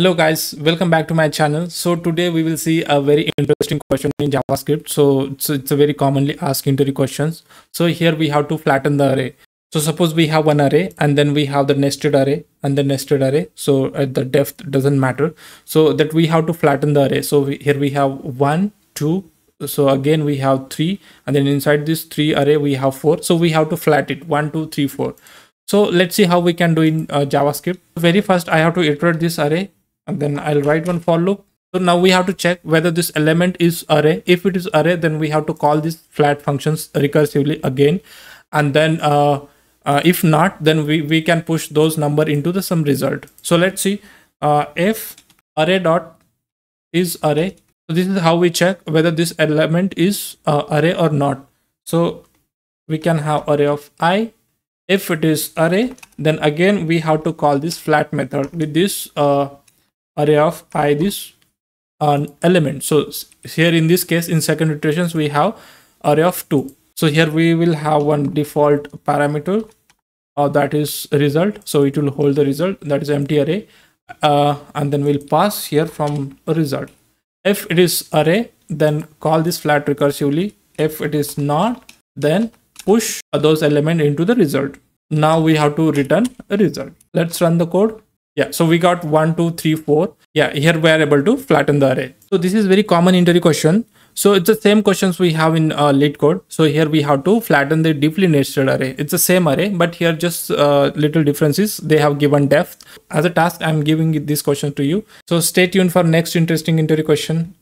Hello guys, welcome back to my channel. So today we will see a very interesting question in JavaScript. So it's, it's a very commonly asked interview questions. So here we have to flatten the array. So suppose we have one array and then we have the nested array and the nested array. So uh, the depth doesn't matter. So that we have to flatten the array. So we, here we have one, two. So again we have three and then inside this three array we have four. So we have to flat it one, two, three, four. So let's see how we can do in uh, JavaScript. Very first I have to iterate this array and then I'll write one for loop. So now we have to check whether this element is array. If it is array, then we have to call these flat functions recursively again. And then uh, uh, if not, then we, we can push those number into the some result. So let's see uh, if array dot is array. So this is how we check whether this element is uh, array or not. So we can have array of i. If it is array, then again we have to call this flat method with this uh, array of i this uh, element. So here in this case, in second iterations, we have array of two. So here we will have one default parameter uh, that is result. So it will hold the result that is empty array. Uh, and then we'll pass here from result. If it is array, then call this flat recursively. If it is not, then push those element into the result. Now we have to return a result. Let's run the code. Yeah, so we got one, two, three, four. Yeah, here we are able to flatten the array. So this is very common interview question. So it's the same questions we have in uh, code. So here we have to flatten the deeply nested array. It's the same array, but here just uh, little differences. They have given depth. As a task, I'm giving this question to you. So stay tuned for next interesting interview question.